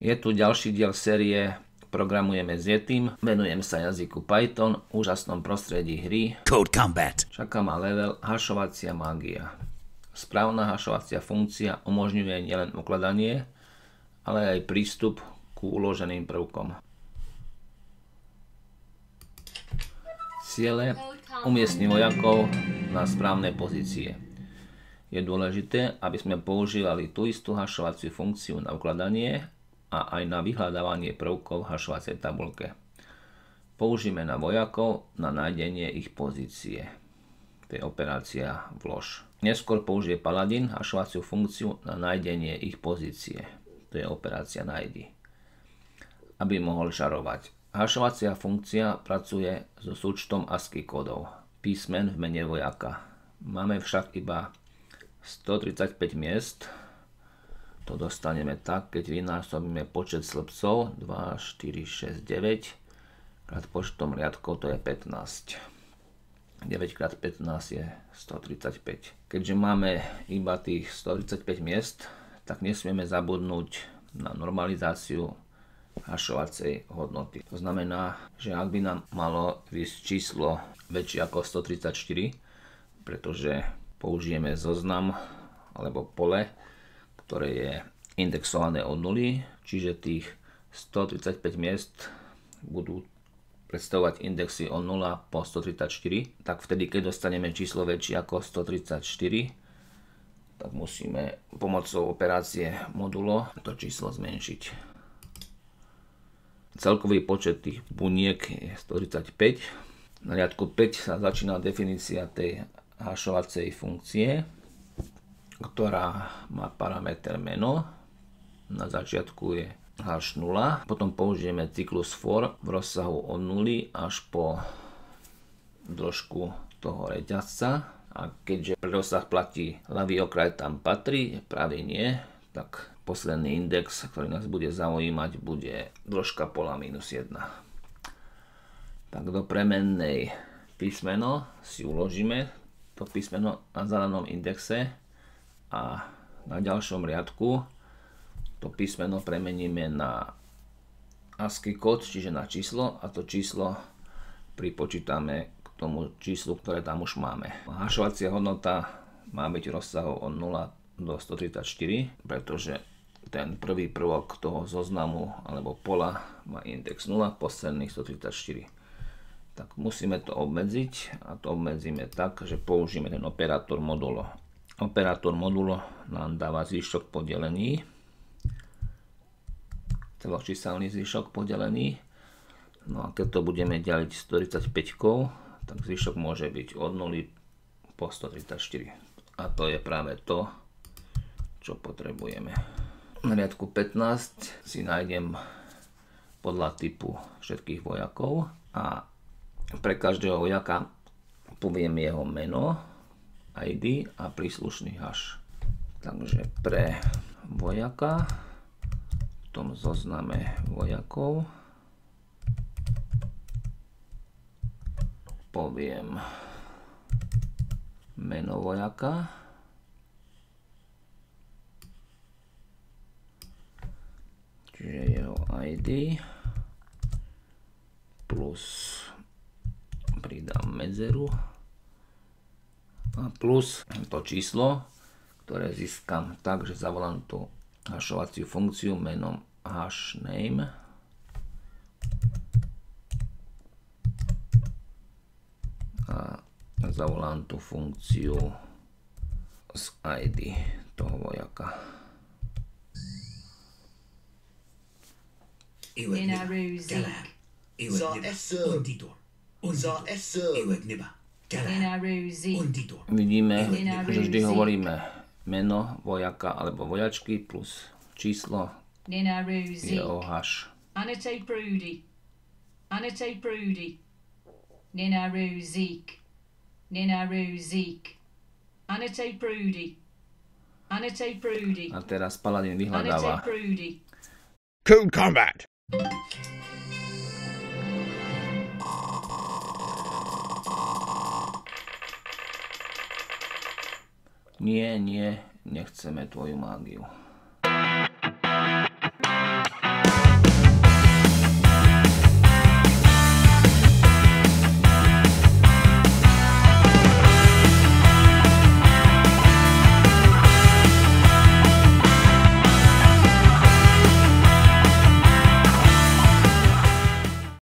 Je tu ďalší diel série Programujeme s Yetim, venujem sa jazyku Python, úžasnom prostredí hry. Code Combat. Čaká ma level hašovacia mágia. Správna hašovacia funkcia umožňuje nielen ukladanie, ale aj prístup ku uloženým prvkom. Ciele umiestni vojakov na správne pozície. Je dôležité, aby sme používali tú istú hašovaciu funkciu na ukladanie a aj na vyhľadávanie prvkov v hašovacej tabulke. Použijeme na vojakov na nájdenie ich pozície. To je operácia vlož. Neskôr použije paladin hašovaciu funkciu na nájdenie ich pozície. To je operácia nájdi. Aby mohol žarovať. Hašovacia funkcia pracuje so súčtom ASCII kódov, písmen v mene vojaka. Máme však iba 135 miest, to dostaneme tak, keď vynásobíme počet slbcov 2, 4, 6, 9 krát počtom riadkov to je 15. 9 krát 15 je 135. Keďže máme iba tých 135 miest, tak nesmieme zabudnúť na normalizáciu hašovacej hodnoty. To znamená, že ak by nám malo vysť číslo väčšie ako 134, pretože použijeme zoznam alebo pole, ktoré je indexované od nuly, čiže tých 135 miest budú predstavovať indexy od 0 po 134, tak vtedy, keď dostaneme číslo väčšie ako 134, tak musíme pomocou operácie modulo to číslo zmenšiť. Celkový počet tých buniek je 135. Na riadku 5 sa začína definícia tej hašovacej funkcie ktorá má parameter meno. Na začiatku je h0, potom použijeme cyklus for v rozsahu od 0 až po dĺžku toho reťazca a keďže rozsah platí ľavý okraj tam patrí, pravý nie, tak posledný index, ktorý nás bude zaujímať, bude dĺžka pola minus 1. Tak do premennej písmeno si uložíme to písmeno na zelenom indexe a na ďalšom riadku to písmeno premeníme na ASCII kód, čiže na číslo a to číslo pripočítame k tomu číslu, ktoré tam už máme. Hašovacia hodnota má byť rozsahov od 0 do 134, pretože ten prvý prvok toho zoznamu alebo pola má index 0, posledných 134. Tak musíme to obmedziť a to obmedzíme tak, že použijeme ten operátor modulo Operátor modulu nám dáva zvyšok podelený, celočíselný zvyšok podelený. No a keď to budeme ďaliť 135, tak zvyšok môže byť od 0 po 134. A to je práve to, čo potrebujeme. Na riadku 15 si nájdem podľa typu všetkých vojakov a pre každého vojaka poviem jeho meno, ID a príslušný hash. Takže pre vojaka v tom zozname vojakov poviem meno vojaka čiže jeho ID plus pridám medzeru plus to číslo, ktoré získam tak, že zavolám tú hašovaciu funkciu menom hashname a zavolám tú funkciu z ID toho vojaka. Galab. Za SR. Za SR. Vidíme, že vždy hovoríme meno vojaka alebo vojačky plus číslo je hash. Annotate Broody. Annotate Broody. Ninaru Zeke. Ninaru Zeke. Annotate Broody. Annotate Broody. A teraz Paladin vyhľadáva. Code Combat. Nie, nie, nechceme tvoju mágiu.